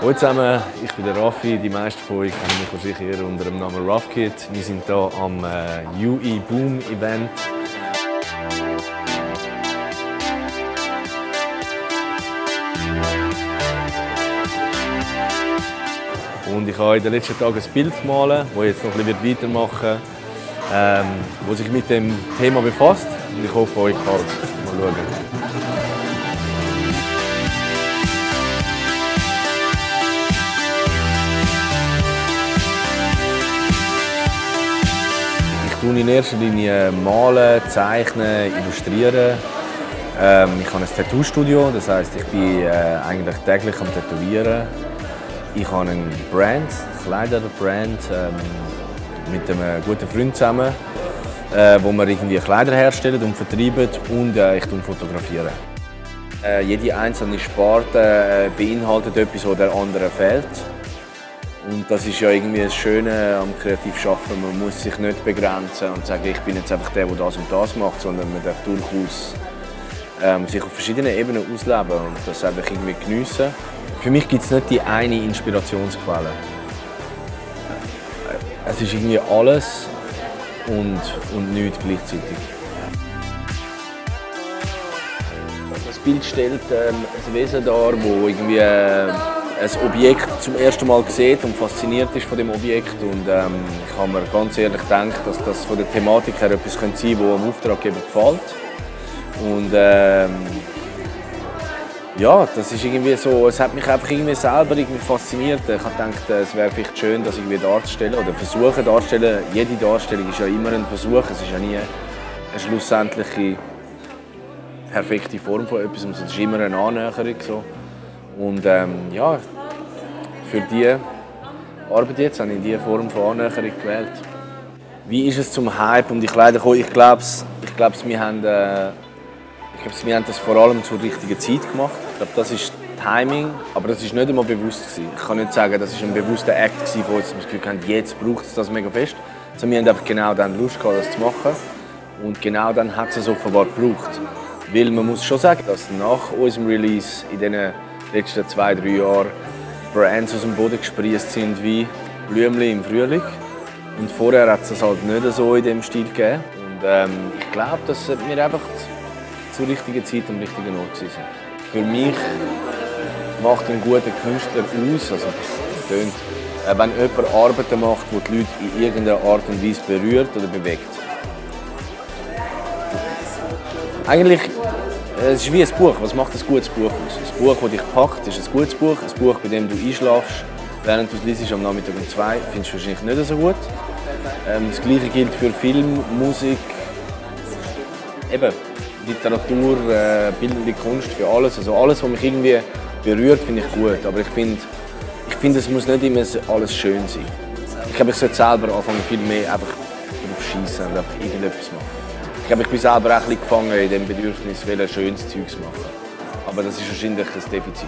Hallo zusammen, ich bin der Raffi. Die meisten von euch kennen mich sicher unter dem Namen Ruffkid. Wir sind hier am äh, UE Boom Event. Und ich habe in den letzten Tagen ein Bild gemalt, das jetzt noch ein bisschen weitermachen wird, ähm, das sich mit dem Thema befasst. Und ich hoffe, euch gefällt. Mal schauen. Tue in erster Linie malen, zeichnen, illustrieren. Ähm, ich habe ein Tattoo-Studio, das heißt, ich bin äh, eigentlich täglich am Tätowieren. Ich habe eine Brand, Kleiderbrand, ähm, mit einem guten Freund zusammen, äh, wo wir irgendwie Kleider herstellen und vertreiben und äh, ich fotografiere. Äh, jede einzelne Sparte äh, beinhaltet etwas, das der andere fehlt. Und das ist ja irgendwie das Schöne am Kreativschaffen. Man muss sich nicht begrenzen und sagen, ich bin jetzt einfach der, der das und das macht, sondern man darf durchaus ähm, sich auf verschiedenen Ebenen ausleben und das einfach irgendwie geniessen. Für mich gibt es nicht die eine Inspirationsquelle. Es ist irgendwie alles und, und nichts gleichzeitig. Das Bild stellt ähm, ein Wesen dar, das irgendwie äh, ein Objekt zum ersten Mal sieht und fasziniert ist von dem Objekt. Und ähm, ich habe mir ganz ehrlich gedacht, dass das von der Thematik her etwas sein könnte, das dem Auftraggeber gefällt. Und ähm, ja, das ist irgendwie so, es hat mich einfach irgendwie selber irgendwie fasziniert. Ich habe gedacht, es wäre vielleicht schön, das irgendwie darzustellen oder versuchen darzustellen. Jede Darstellung ist ja immer ein Versuch, es ist ja nie eine schlussendliche perfekte Form von etwas, es ist immer eine Annäherung. So. Und ähm, ja, für diese Arbeit jetzt habe ich diese Form von Annäherung gewählt. Wie ist es zum Hype um die Kleider gekommen? Ich glaube, ich glaub, wir, haben, äh, ich glaub, wir haben das vor allem zur richtigen Zeit gemacht. Ich glaube, das ist Timing, aber das ist nicht immer bewusst gewesen. Ich kann nicht sagen, das ist ein bewusster Act gewesen, wo wir das Gefühl haben, jetzt braucht es das mega fest. Also wir haben einfach genau dann Lust gehabt, das zu machen. Und genau dann hat es es offenbar gebraucht. Weil man muss schon sagen, dass nach unserem Release in diesen letzten zwei, drei Jahren Brands aus dem Boden gesprießt sind wie Blümchen im Frühling. Und vorher hat es das halt nicht so in diesem Stil gegeben. Und ähm, ich glaube, dass wir einfach zur richtigen Zeit am richtigen Ort waren. Für mich macht ein guter Künstler aus, also das tönt, äh, wenn jemand Arbeiten macht, die die Leute in irgendeiner Art und Weise berührt oder bewegt. Eigentlich es ist wie ein Buch. Was macht ein gutes Buch aus? Ein Buch, das dich packt, ist ein gutes Buch. Ein Buch, bei dem du einschlafst, während du es liest am Nachmittag um zwei, findest du wahrscheinlich nicht so gut. Ähm, das Gleiche gilt für Film, Musik, eben Literatur, äh, bildende Kunst, für alles. Also alles, was mich irgendwie berührt, finde ich gut. Aber ich finde, ich find, es muss nicht immer alles schön sein. Ich glaube, ich sollte selber anfangen, viel mehr einfach drauf schießen und einfach irgendetwas machen. Ich glaube, ich bin selber auch ein bisschen gefangen in dem Bedürfnis, ein schönes zu machen. Aber das ist wahrscheinlich ein Defizit.